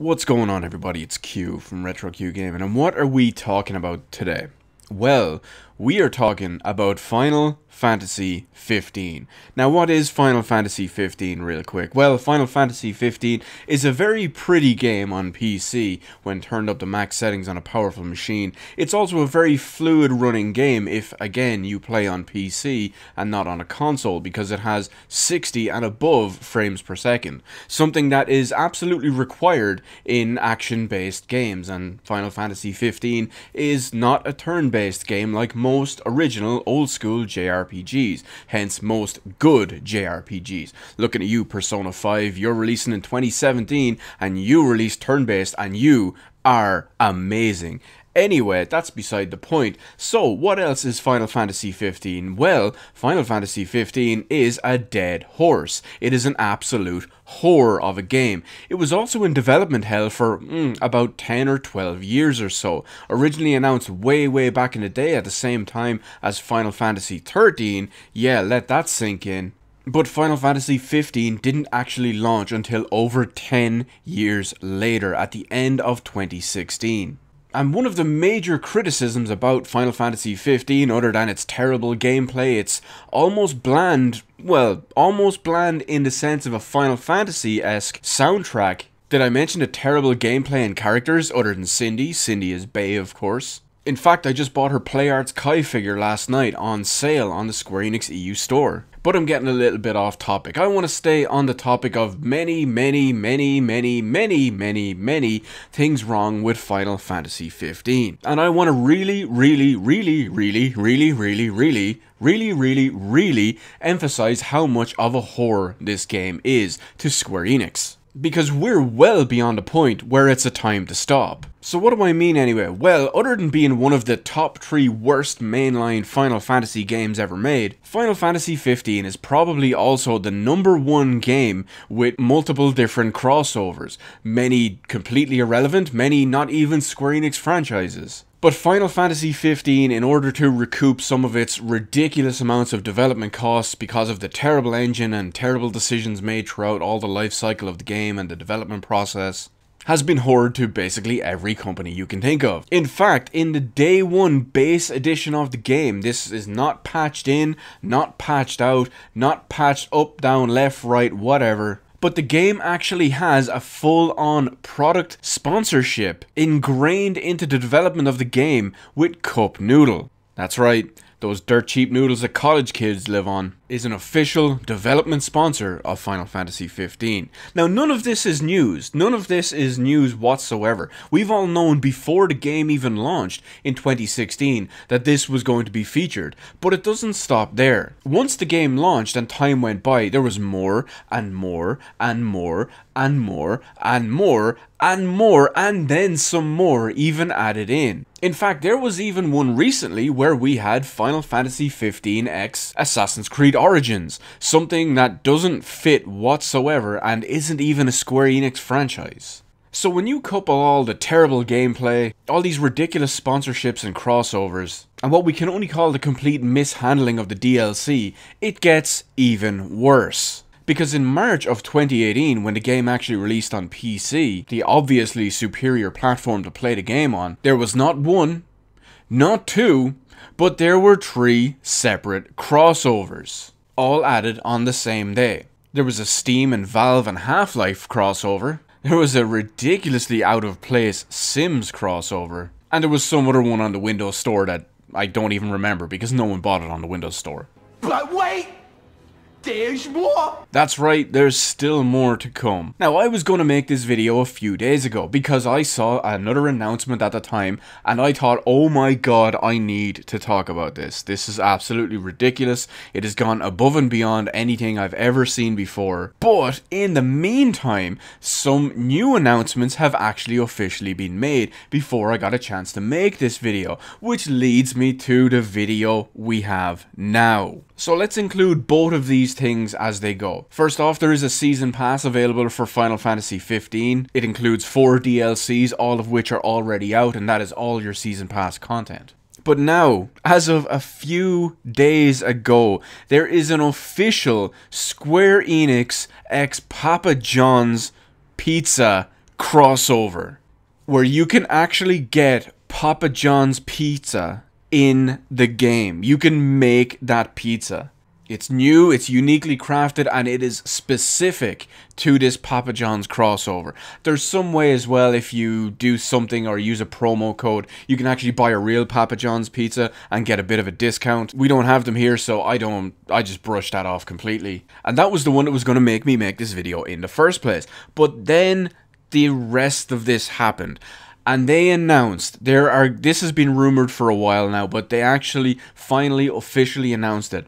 What's going on everybody, it's Q from Retro Q Gaming, and what are we talking about today? Well, we are talking about Final Fantasy 15. Now, what is Final Fantasy 15 real quick? Well, Final Fantasy 15 is a very pretty game on PC when turned up to max settings on a powerful machine. It's also a very fluid running game if, again, you play on PC and not on a console because it has 60 and above frames per second. Something that is absolutely required in action-based games and Final Fantasy 15 is not a turn-based game like most most original old school JRPGs, hence most good JRPGs. Looking at you, Persona 5, you're releasing in 2017 and you released turn based and you are amazing. Anyway, that's beside the point. So, what else is Final Fantasy 15? Well, Final Fantasy 15 is a dead horse. It is an absolute horror of a game. It was also in development hell for mm, about 10 or 12 years or so. Originally announced way, way back in the day at the same time as Final Fantasy 13. Yeah, let that sink in. But Final Fantasy 15 didn't actually launch until over 10 years later at the end of 2016. And one of the major criticisms about Final Fantasy XV, other than its terrible gameplay, it's almost bland, well, almost bland in the sense of a Final Fantasy-esque soundtrack. Did I mention the terrible gameplay and characters other than Cindy? Cindy is Bay, of course. In fact, I just bought her PlayArts Kai figure last night on sale on the Square Enix EU store. But I'm getting a little bit off topic. I want to stay on the topic of many, many, many, many, many, many, many things wrong with Final Fantasy 15. And I want to really, really, really, really, really, really, really, really, really, really emphasize how much of a horror this game is to Square Enix because we're well beyond a point where it's a time to stop. So what do I mean anyway? Well, other than being one of the top 3 worst mainline Final Fantasy games ever made, Final Fantasy 15 is probably also the number one game with multiple different crossovers, many completely irrelevant, many not even Square Enix franchises. But Final Fantasy XV, in order to recoup some of its ridiculous amounts of development costs because of the terrible engine and terrible decisions made throughout all the life cycle of the game and the development process, has been hoarded to basically every company you can think of. In fact, in the day one base edition of the game, this is not patched in, not patched out, not patched up, down, left, right, whatever but the game actually has a full-on product sponsorship ingrained into the development of the game with Cup Noodle. That's right, those dirt cheap noodles that college kids live on, is an official development sponsor of Final Fantasy XV. Now, none of this is news. None of this is news whatsoever. We've all known before the game even launched in 2016 that this was going to be featured, but it doesn't stop there. Once the game launched and time went by, there was more and more and more and more and more and more and then some more even added in. In fact, there was even one recently where we had Final Fantasy 15 X Assassin's Creed Origins, something that doesn't fit whatsoever and isn't even a Square Enix franchise. So when you couple all the terrible gameplay, all these ridiculous sponsorships and crossovers, and what we can only call the complete mishandling of the DLC, it gets even worse. Because in March of 2018, when the game actually released on PC, the obviously superior platform to play the game on, there was not one, not two, but there were three separate crossovers, all added on the same day. There was a Steam and Valve and Half-Life crossover, there was a ridiculously out of place Sims crossover, and there was some other one on the Windows Store that I don't even remember because no one bought it on the Windows Store. But wait! There's more! That's right, there's still more to come. Now, I was going to make this video a few days ago because I saw another announcement at the time and I thought, oh my god, I need to talk about this. This is absolutely ridiculous. It has gone above and beyond anything I've ever seen before. But in the meantime, some new announcements have actually officially been made before I got a chance to make this video, which leads me to the video we have now. So let's include both of these things as they go. First off, there is a season pass available for Final Fantasy 15. It includes four DLCs, all of which are already out, and that is all your season pass content. But now, as of a few days ago, there is an official Square Enix x Papa John's pizza crossover where you can actually get Papa John's pizza in the game. You can make that pizza. It's new, it's uniquely crafted, and it is specific to this Papa John's crossover. There's some way as well, if you do something or use a promo code, you can actually buy a real Papa John's pizza and get a bit of a discount. We don't have them here, so I don't, I just brushed that off completely. And that was the one that was going to make me make this video in the first place. But then the rest of this happened and they announced there are this has been rumored for a while now but they actually finally officially announced it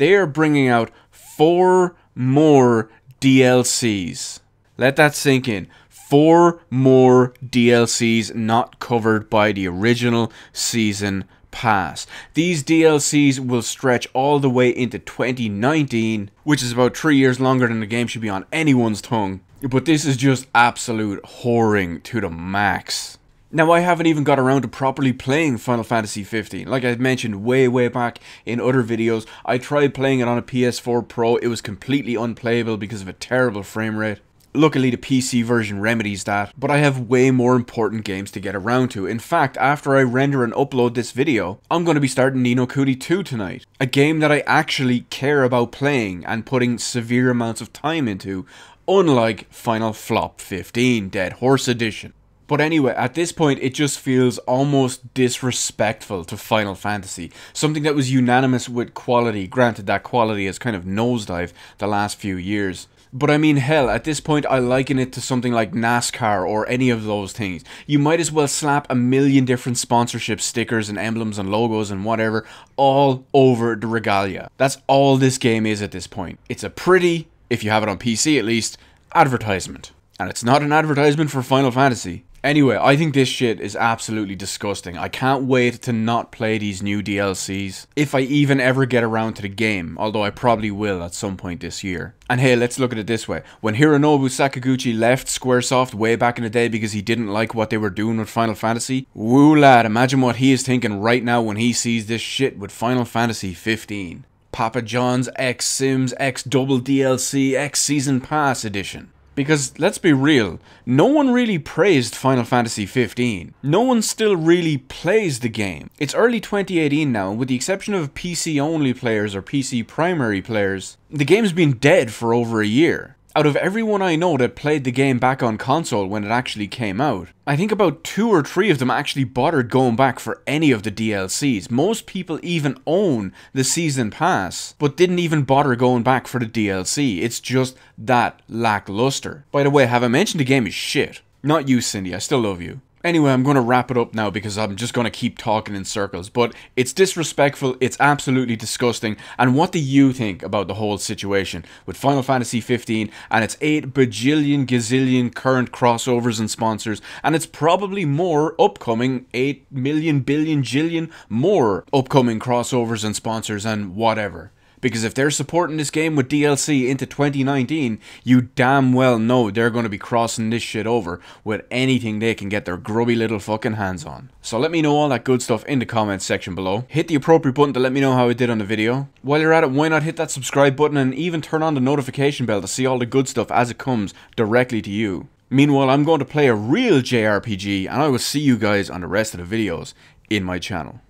they are bringing out four more DLCs. Let that sink in. Four more DLCs not covered by the original season pass. These DLCs will stretch all the way into 2019, which is about three years longer than the game should be on anyone's tongue. But this is just absolute whoring to the max. Now, I haven't even got around to properly playing Final Fantasy 15. Like I mentioned way, way back in other videos, I tried playing it on a PS4 Pro. It was completely unplayable because of a terrible frame rate. Luckily, the PC version remedies that, but I have way more important games to get around to. In fact, after I render and upload this video, I'm going to be starting Ni no Kuni 2 tonight. A game that I actually care about playing and putting severe amounts of time into, unlike Final Flop 15 Dead Horse Edition. But anyway, at this point, it just feels almost disrespectful to Final Fantasy. Something that was unanimous with quality. Granted, that quality has kind of nosedived the last few years. But I mean, hell, at this point, I liken it to something like NASCAR or any of those things. You might as well slap a million different sponsorship stickers and emblems and logos and whatever all over the regalia. That's all this game is at this point. It's a pretty, if you have it on PC at least, advertisement. And it's not an advertisement for Final Fantasy. Anyway, I think this shit is absolutely disgusting. I can't wait to not play these new DLCs. If I even ever get around to the game, although I probably will at some point this year. And hey, let's look at it this way. When Hironobu Sakaguchi left Squaresoft way back in the day because he didn't like what they were doing with Final Fantasy, woo lad, imagine what he is thinking right now when he sees this shit with Final Fantasy 15. Papa John's X Sims X Double DLC X Season Pass Edition. Because let's be real, no one really praised Final Fantasy XV. No one still really plays the game. It's early 2018 now, with the exception of PC only players or PC primary players, the game's been dead for over a year. Out of everyone I know that played the game back on console when it actually came out, I think about two or three of them actually bothered going back for any of the DLCs. Most people even own the season pass, but didn't even bother going back for the DLC. It's just that lackluster. By the way, have I mentioned the game is shit? Not you, Cindy, I still love you. Anyway, I'm going to wrap it up now because I'm just going to keep talking in circles. But it's disrespectful, it's absolutely disgusting. And what do you think about the whole situation with Final Fantasy 15 and its 8 bajillion gazillion current crossovers and sponsors? And it's probably more upcoming 8 million billion jillion more upcoming crossovers and sponsors and whatever. Because if they're supporting this game with DLC into 2019, you damn well know they're going to be crossing this shit over with anything they can get their grubby little fucking hands on. So let me know all that good stuff in the comments section below. Hit the appropriate button to let me know how it did on the video. While you're at it, why not hit that subscribe button and even turn on the notification bell to see all the good stuff as it comes directly to you. Meanwhile, I'm going to play a real JRPG and I will see you guys on the rest of the videos in my channel.